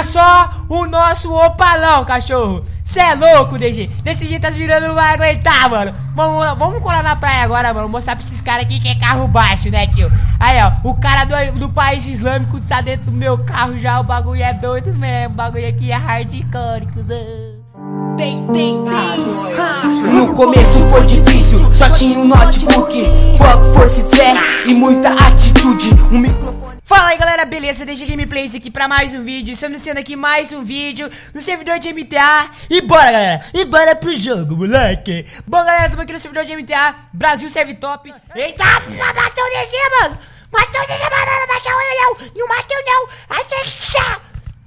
Olha só o nosso opalão, cachorro. Cê é louco, DG. Desse jeito as meninas não vai aguentar, mano. Vamos, vamos colar na praia agora, mano. Mostrar pra esses caras aqui que é carro baixo, né, tio? Aí, ó. O cara do, do país islâmico tá dentro do meu carro já. O bagulho é doido mesmo. O bagulho aqui é hardcore, cuzão. Tem, tem, tem. No começo foi difícil, só tinha um notebook, foco, força e fé e muita atitude. Um microfone. Fala aí galera, beleza? Deixa Gameplays aqui pra mais um vídeo. Estamos iniciando aqui mais um vídeo no servidor de MTA E bora galera, e bora pro jogo moleque! Bom galera, estamos aqui no servidor de MTA Brasil serve top. Eita, matou o DG mano! Matou o DG, mano, matou ele não Não matou não, ai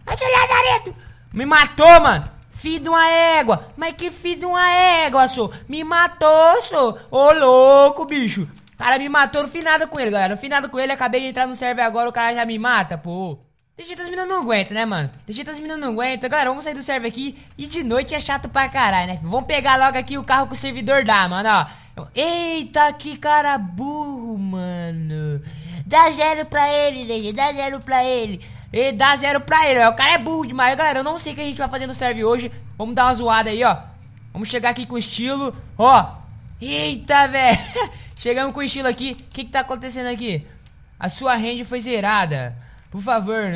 Ai seu Lazareto! Me matou mano! Filho de uma égua! Mas que filho de uma égua, sou! Me matou, sou! Ô louco, bicho cara me matou, não fiz nada com ele, galera. Não fiz nada com ele, acabei de entrar no server agora, o cara já me mata, pô. De jeito as meninas não aguentam, né, mano? De jeito as meninas não aguentam. Galera, vamos sair do server aqui. E de noite é chato pra caralho, né? Vamos pegar logo aqui o carro que o servidor dá, mano, ó. Eita, que cara burro, mano. Dá zero pra ele, gente. Dá zero pra ele. E dá zero pra ele. O cara é burro demais. Galera, eu não sei o que a gente vai fazer no server hoje. Vamos dar uma zoada aí, ó. Vamos chegar aqui com estilo. Ó. Eita, velho. Chegamos com estilo aqui. O que, que tá acontecendo aqui? A sua range foi zerada. Por favor.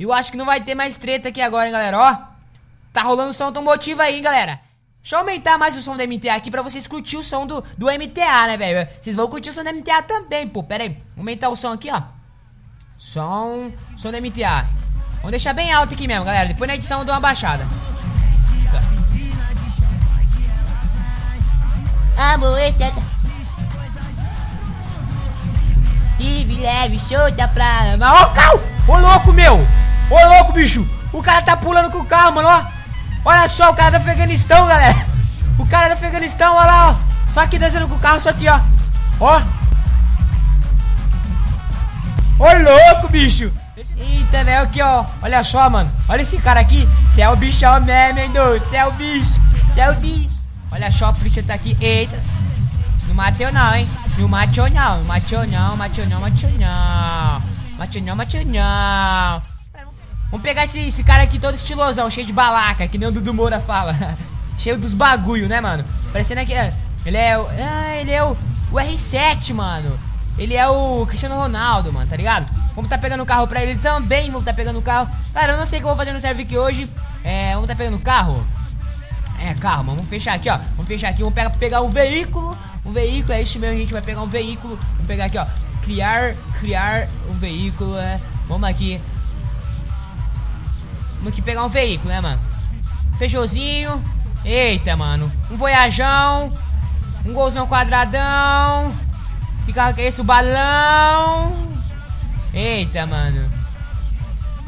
Eu acho que não vai ter mais treta aqui agora, hein, galera. Ó. Tá rolando som automotivo aí, hein, galera. Deixa eu aumentar mais o som do MTA aqui pra vocês curtir o som do, do MTA, né, velho? Vocês vão curtir o som do MTA também, pô. Pera aí. Aumentar o som aqui, ó. Som. Som do MTA. Vamos deixar bem alto aqui mesmo, galera. Depois na edição eu dou uma baixada. Amor, etc. Vive leve, solta pra. Ó o carro! Ô louco, meu! Ô louco, bicho! O cara tá pulando com o carro, mano, ó! Olha só, o cara do Afeganistão, galera! O cara do Afeganistão, olha lá, ó! Só aqui dançando com o carro, só aqui, ó! Ó! Ô louco, bicho! Eita, velho, aqui, ó! Olha só, mano! Olha esse cara aqui! Você é o bichão mesmo, hein, doido? Você é o bicho! Você é o bicho! Olha só, a polícia tá aqui. Eita. Não mateu não, hein? Não matou não. Matou não, matou não, matou não. Matou não, matou não. Vamos pegar esse, esse cara aqui todo estilosão, cheio de balaca, que nem o Dudu Moura fala. cheio dos bagulho, né, mano? Parecendo aqui. Ele é o. Ah, ele é o. O R7, mano. Ele é o Cristiano Ronaldo, mano, tá ligado? Vamos tá pegando o carro pra ele também. Vamos tá pegando o carro. Cara, eu não sei o que eu vou fazer no server aqui hoje. É, vamos tá pegando o carro. É, calma, vamos fechar aqui, ó. Vamos fechar aqui, vamos pegar, pegar um veículo. Um veículo, é isso mesmo, a gente vai pegar um veículo. Vamos pegar aqui, ó. Criar, criar um veículo, é. Vamos aqui. Vamos aqui pegar um veículo, né, mano? Peugeotzinho. Eita, mano. Um voyajão. Um golzão quadradão. Que carro que é esse? O balão. Eita, mano.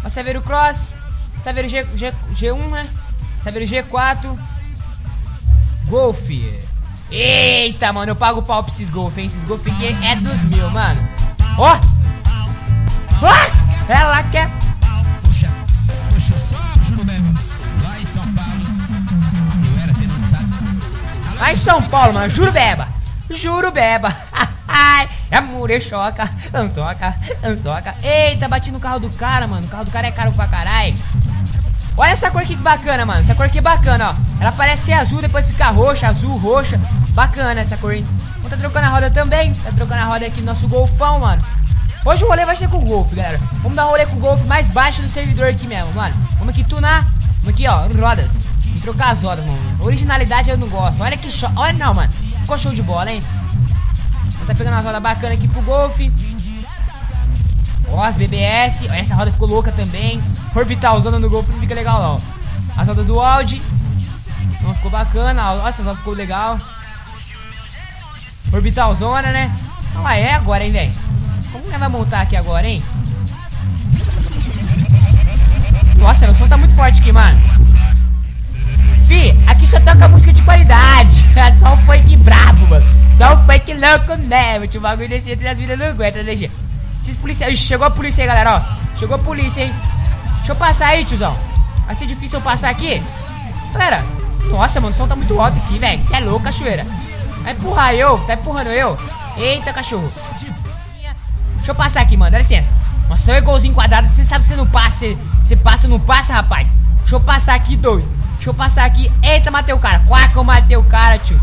O Saveiro Cross. Saveiro G, G, G1, né? Saveiro G4. Golf. Eita, mano, eu pago pau pra esses Golf, hein? Esses Golf aqui é dos mil, mano. Ó! Oh! Oh! Ela quer. Em São Paulo, mano, juro beba. Juro beba. é murechoca, ansoca, ansoca. Eita, bati no carro do cara, mano. O carro do cara é caro pra caralho. Olha essa cor aqui que bacana, mano. Essa cor aqui é bacana, ó. Ela parece ser azul, depois fica roxa, azul, roxa. Bacana essa cor, hein? Vamos tá trocando a roda também. Tá trocando a roda aqui no nosso golfão, mano. Hoje o rolê vai ser com o Golf, galera. Vamos dar um rolê com o Golf mais baixo do servidor aqui mesmo, mano. Vamos aqui tunar. Vamos aqui, ó, rodas. Vamos trocar as rodas, mano. Originalidade eu não gosto. Olha que show. Olha, não, mano. Ficou show de bola, hein? Vamos tá pegando as rodas bacanas aqui pro Golf. Ó, as BBS. Essa roda ficou louca também. Orbitalzona no Golf não fica legal, não. As rodas do Audi. Não ficou bacana. Nossa, roda ficou legal. Orbitalzona, né? Então, ah, é agora, hein, velho. Como que vai montar aqui agora, hein? Nossa, meu som tá muito forte aqui, mano. Fi, aqui só toca música de qualidade. É só o funk brabo, mano. Só o funk louco mesmo. Tinha um bagulho desse jeito e as vidas não aguentam, né. Chegou a polícia aí, galera, ó. Chegou a polícia, hein? Deixa eu passar aí, tiozão. Vai ser difícil eu passar aqui. Galera, nossa, mano, o som tá muito alto aqui, velho. Você é louco, cachoeira. Vai empurrar eu, tá empurrando eu. Eita, cachorro. Deixa eu passar aqui, mano, dá licença. Nossa, é golzinho quadrado. Você sabe que você não passa. Você, passa ou não passa, rapaz? Deixa eu passar aqui, doido. Deixa eu passar aqui. Eita, matei o cara. Que eu matei o cara, tio.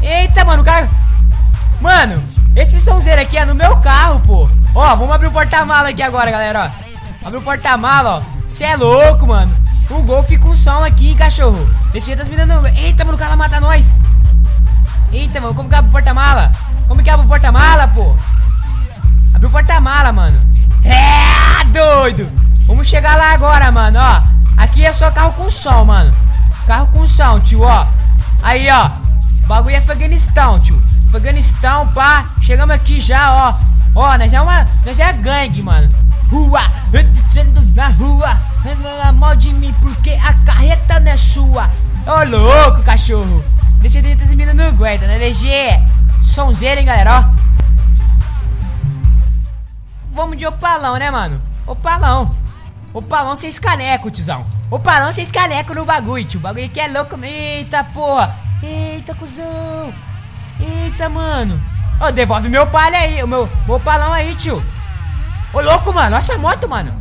Eita, mano, o cara... Mano, esse sonzeiro aqui é no meu carro, pô. Ó, vamos abrir o porta-mala aqui agora, galera, ó. Abre o porta-mala, ó. Cê é louco, mano. O gol fica com som aqui, cachorro. Esse jeito das meninas não... Eita, mano, o cara vai matar nós. Eita, mano, como que abre o porta-mala? Como que abre o porta-mala, pô? Abre o porta-mala, mano. É, doido. Vamos chegar lá agora, mano, ó. Aqui é só carro com som, mano. Carro com som, tio, ó. Aí, ó. Bagulho é Afeganistão, tio. Afeganistão, pá. Chegamos aqui já, ó. Ó, nós é uma. Nós é a gangue, mano. Rua, eu tô sendo na rua. Fala mal de mim porque a carreta não é sua. Ô, louco, cachorro. Deixa tentar esse menino não aguenta, né, DG? Sonzeiro, hein, galera, ó. Vamos de opalão, né, mano? Opalão. Opalão sem caneco, tiozão. Opalão sem caneco no bagulho, tio. O bagulho aqui é louco. Eita, porra. Eita, cuzão. Eita, mano. Ô, devolve meu palha aí, o meu, meu palão aí, tio. Ô, louco, mano. Essa moto, mano.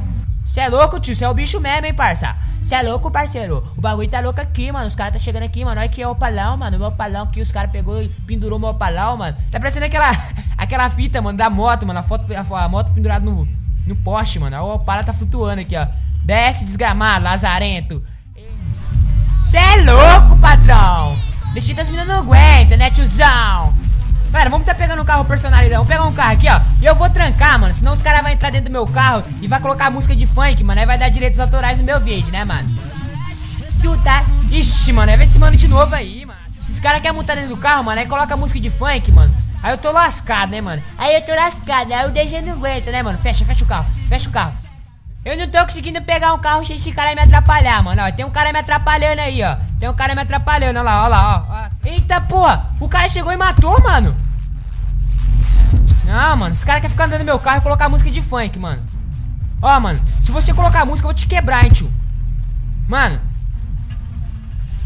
Cê é louco, tio. Cê é o bicho mesmo, hein, parça. Cê é louco, parceiro. O bagulho tá louco aqui, mano. Os caras tá chegando aqui, mano. Olha aqui é o palão, mano. O meu palão aqui, os caras pegou e pendurou meu palão, mano. Tá parecendo aquela, aquela fita, mano, da moto, mano. A, foto, a, a moto pendurada no, no poste, mano. O opala tá flutuando aqui, ó. Desce, desgramado, lazarento. Cê é louco, patrão. Deixa as meninas não aguenta, né, tiozão? Galera, vamos tá pegando um carro personalizado. Vamos pegar um carro aqui, ó. E eu vou trancar, mano. Senão os caras vão entrar dentro do meu carro e vai colocar música de funk, mano. Aí vai dar direitos autorais no meu vídeo, né, mano? Tu tá. Ixi, mano. É ver esse mano de novo aí, mano. Se os caras querem montar dentro do carro, mano, aí coloca música de funk, mano. Aí eu tô lascado, né, mano? Aí eu tô lascado, aí o DG não aguenta, né, mano? Fecha, fecha o carro, fecha o carro. Eu não tô conseguindo pegar um carro cheio de cara me atrapalhar, mano. Ó, tem um cara me atrapalhando aí, ó. Tem um cara me atrapalhando, ó lá, ó lá, ó. ó. Eita porra, o cara chegou e matou, mano. Não, mano, os caras querem ficar andando no meu carro e colocar música de funk, mano. Ó, mano, se você colocar música, eu vou te quebrar, hein, tio. Mano.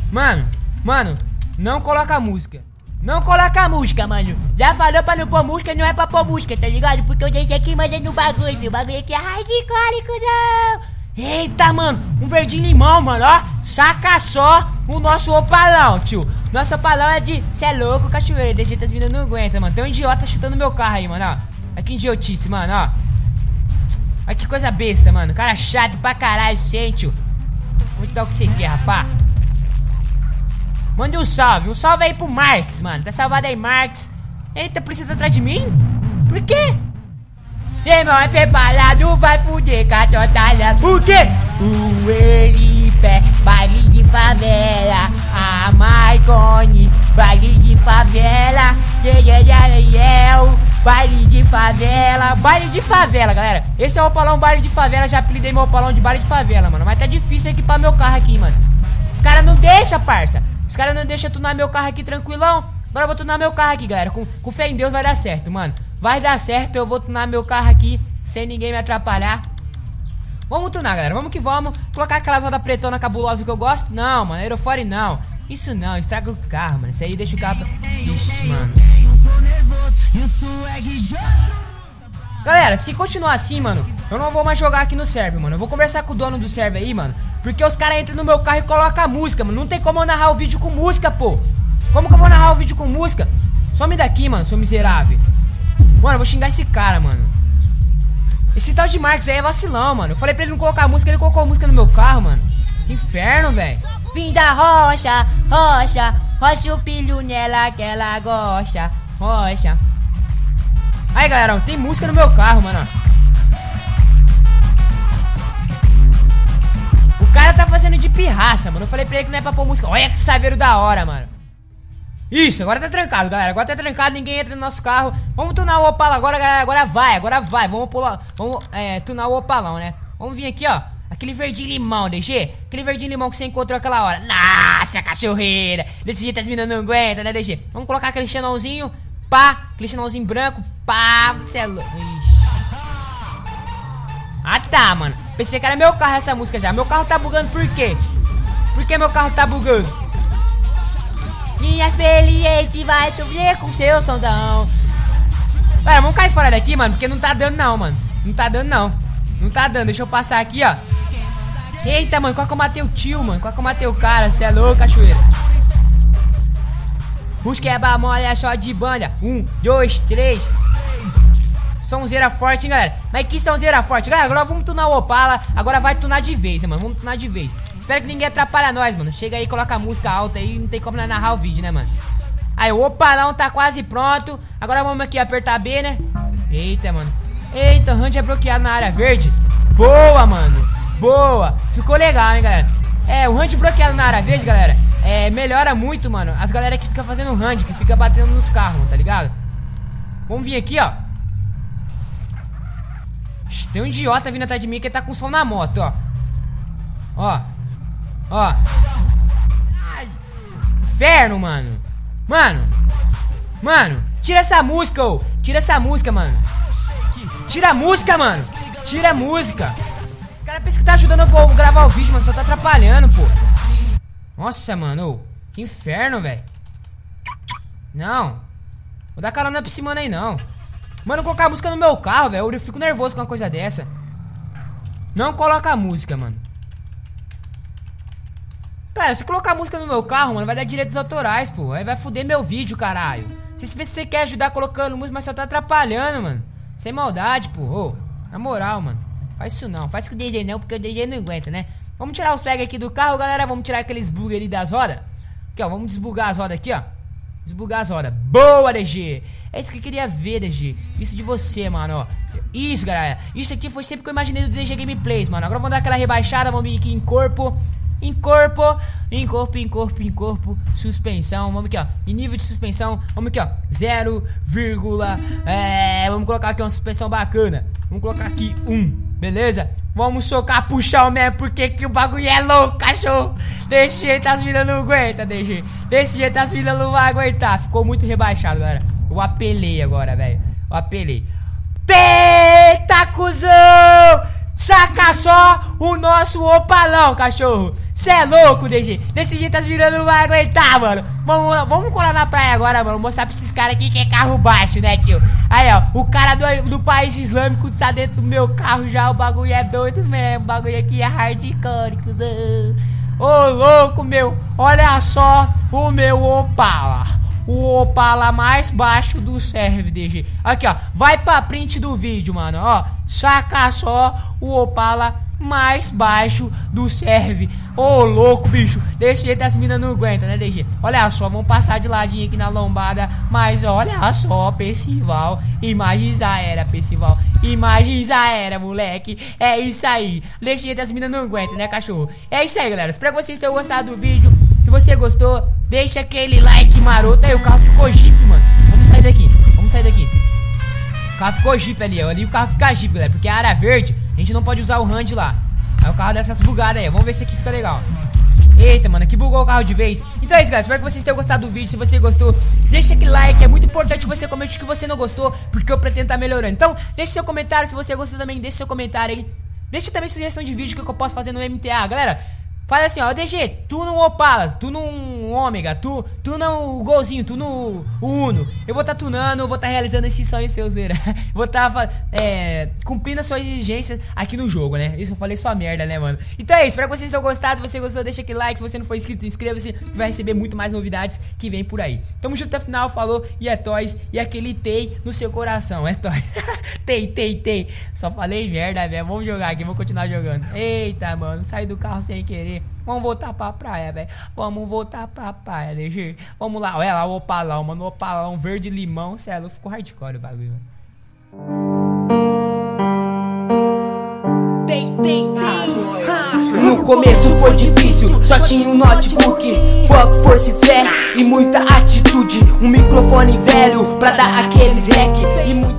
Mano, mano, não coloca música. Não coloca música, mano. Já falou pra não pôr música, não é pra pôr música, tá ligado? Porque eu deixei aqui manda no bagulho, viu? O bagulho aqui é hardcore, cuzão. Eita, mano, um verdinho limão, mano, ó. Saca só o nosso opalão, tio. Nosso opalão é de. Cê é louco, cachoeira. Desse jeito as meninas não aguentam, mano. Tem um idiota chutando meu carro aí, mano, ó. Olha que idiotice, mano, ó. Olha que coisa besta, mano. Cara chato pra caralho, sei, tio. Vou te dar o que você quer, rapá. Mande um salve. Um salve aí pro Marx, mano. Tá salvado aí, Marx. Eita, precisa atrás de mim? Por quê? Irmão é preparado, vai fuder, cachotalha. O quê? O Elipé, baile de favela. A Maicone, baile de favela. Ariel, baile de favela. Baile de favela, galera. Esse é o opalão baile de favela. Já apelidei meu opalão de baile de favela, mano. Mas tá difícil equipar meu carro aqui, mano. Os caras não deixam, parça. Os caras não deixam tunar meu carro aqui tranquilão. Agora eu vou tunar meu carro aqui, galera. Com, com fé em Deus vai dar certo, mano. Vai dar certo, eu vou tunar meu carro aqui sem ninguém me atrapalhar. Vamos tunar, galera. Vamos que vamos. Colocar aquelas rodas pretona cabulosa que eu gosto. Não, mano. Aerofore não. Isso não, estraga o carro, mano. Isso aí deixa o carro. Ixi, mano. Galera, se continuar assim, mano, eu não vou mais jogar aqui no server, mano. Eu vou conversar com o dono do server aí, mano. Porque os caras entram no meu carro e colocam a música, mano. Não tem como eu narrar o vídeo com música, pô. Como que eu vou narrar o vídeo com música? Some daqui, mano, seu miserável. Mano, eu vou xingar esse cara, mano. Esse tal de Marcos aí é vacilão, mano. Eu falei pra ele não colocar música, ele colocou música no meu carro, mano. Que inferno, velho. Vim da rocha, rocha, rocha o pilho nela que ela gosta, rocha. Aí, galera, tem música no meu carro, mano. O cara tá fazendo de pirraça, mano. Eu falei pra ele que não é pra pôr música. Olha que saveiro da hora, mano. Isso, agora tá trancado, galera. Agora tá trancado, ninguém entra no nosso carro. Vamos tunar o Opala agora, galera. Agora vai, agora vai. Vamos pular. Vamos é, tunar o Opalão, né? Vamos vir aqui, ó. Aquele verdinho limão, DG. Aquele verdinho limão que você encontrou aquela hora. Nossa, cachorreira. Desse jeito as meninas não aguentam, né, DG? Vamos colocar aquele chanelzinho. Pá. Aquele chanelzinho branco. Pá. Você é louco. Ah, tá, mano. Pensei que era meu carro essa música já. Meu carro tá bugando por quê? Por que meu carro tá bugando? Minha experiência vai chover com seu sondão. Galera, vamos cair fora daqui, mano, porque não tá dando não, mano. Não tá dando não. Não tá dando. Deixa eu passar aqui, ó. Eita, mano, qual que eu matei o tio, mano? Qual que eu matei o cara? Você é louco, cachoeira? Os quebra-mole é só de banda. Um, dois, três. Sonzeira forte, hein, galera? Mas que sonzeira forte. Galera, agora vamos tunar o Opala. Agora vai tunar de vez, né, mano? Vamos tunar de vez. Espero que ninguém atrapalhe nós, mano. Chega aí, coloca a música alta aí. Não tem como narrar o vídeo, né, mano? Aí, o Opalão tá quase pronto. Agora vamos aqui apertar B, né? Eita, mano. Eita, o é bloqueado na área verde. Boa, mano. Boa. Ficou legal, hein, galera. É, o Hunt bloqueado na área verde, galera. É, melhora muito, mano. As galera que fica fazendo Hunt, que fica batendo nos carros, tá ligado? Vamos vir aqui, ó. Tem um idiota vindo atrás de mim que tá com som na moto, ó. Ó. Ó. Ai. Inferno, mano. Mano. Mano. Tira essa música, ô. Tira essa música, mano. Tira a música, mano. Tira a música. Os caras pensam que tá ajudando eu gravar o vídeo, mas só tá atrapalhando, pô. Nossa, mano. Ô. Que inferno, velho. Não. Vou dar carona pra esse mano aí, não. Mano, colocar a música no meu carro, velho. Eu fico nervoso com uma coisa dessa. Não coloca a música, mano. Cara, se colocar música no meu carro, mano, vai dar direitos autorais, pô. Aí vai foder meu vídeo, caralho. Se você quer ajudar colocando música, mas só tá atrapalhando, mano. Sem maldade, pô. Ô, na moral, mano. Faz isso não. Faz com o DJ não, porque o DJ não aguenta, né? Vamos tirar o flag aqui do carro, galera. Vamos tirar aqueles bug ali das rodas. Aqui, ó. Vamos desbugar as rodas aqui, ó. Desbugar as rodas. Boa, DG. É isso que eu queria ver, DG. Isso de você, mano, ó. Isso, galera. Isso aqui foi sempre que eu imaginei do DG Gameplays, mano. Agora vamos dar aquela rebaixada. Vamos vir aqui em corpo. Em corpo, em corpo, em corpo, em corpo, suspensão, vamos aqui ó, em nível de suspensão, vamos aqui ó, 0, é, vamos colocar aqui uma suspensão bacana, vamos colocar aqui 1, um, beleza? Vamos socar, puxar o mesmo, porque que o bagulho é louco, cachorro, desse jeito as vidas não aguentam, DG, desse jeito as vidas não vão aguentar, ficou muito rebaixado, galera, eu apelei agora, velho, eu apelei, eita, cuzão! Saca só o nosso opalão, cachorro. Cê é louco, DG. Desse jeito as meninas não vai aguentar, mano. Vamos, vamos colar na praia agora, mano. Mostrar pra esses caras aqui que é carro baixo, né, tio? Aí, ó. O cara do, do país islâmico tá dentro do meu carro já. O bagulho é doido mesmo. O bagulho aqui é hardcore, cuzão. Ô, louco, meu. Olha só o meu opala o Opala mais baixo do serve, DG. Aqui, ó. Vai pra print do vídeo, mano. Ó, saca só o Opala mais baixo do serve. Ô, oh, louco, bicho. Desse jeito as minas não aguentam, né, DG? Olha só, vamos passar de ladinho aqui na lombada. Mas olha só, Percival. Imagens era, Percival. Imagens era, moleque. É isso aí. Desse jeito as minas não aguentam, né, cachorro? É isso aí, galera. Espero que vocês tenham gostado do vídeo. Se você gostou, deixa aquele like maroto. Aí o carro ficou jeep, mano. Vamos sair daqui. Vamos sair daqui. O carro ficou jeep ali, Ali o carro fica jeep, galera. Porque a área verde, a gente não pode usar o hand lá. Aí o carro dessas bugadas aí. Vamos ver se aqui fica legal. Eita, mano, aqui bugou o carro de vez Então é isso, galera, espero que vocês tenham gostado do vídeo Se você gostou, deixa aquele like É muito importante que você comente o que você não gostou Porque eu pretendo estar tá melhorando Então, deixa seu comentário Se você gostou também, deixa seu comentário aí Deixa também sugestão de vídeo que eu posso fazer no MTA Galera, Faz assim, ó, DG, tu no Opala, tu no Ômega, tu, tu no Golzinho, tu no Uno. Eu vou estar tá tunando, vou estar tá realizando esse sonho seu, Zera. vou estar tá, é, cumprindo as suas exigências aqui no jogo, né? Isso eu falei só merda, né, mano? Então é isso, espero que vocês tenham gostado. Se você gostou, deixa aquele like. Se você não for inscrito, inscreva-se, que vai receber muito mais novidades que vem por aí. Tamo junto até o final, falou, e é toys, e aquele tei no seu coração, é toys. tei, tei, tei. Só falei merda, velho. Vamos jogar aqui, vamos continuar jogando. Eita, mano, saí do carro sem querer. Vamos voltar pra praia, velho. Vamos voltar pra praia, DG. Vamos lá. Olha lá o opalão, mano. O opalão verde limão. Céu, ficou hardcore o bagulho, mano. Tem, tem, tem. No começo foi difícil, só tinha um notebook, foco, força e fé e muita atitude. Um microfone velho pra dar aqueles rec e muita.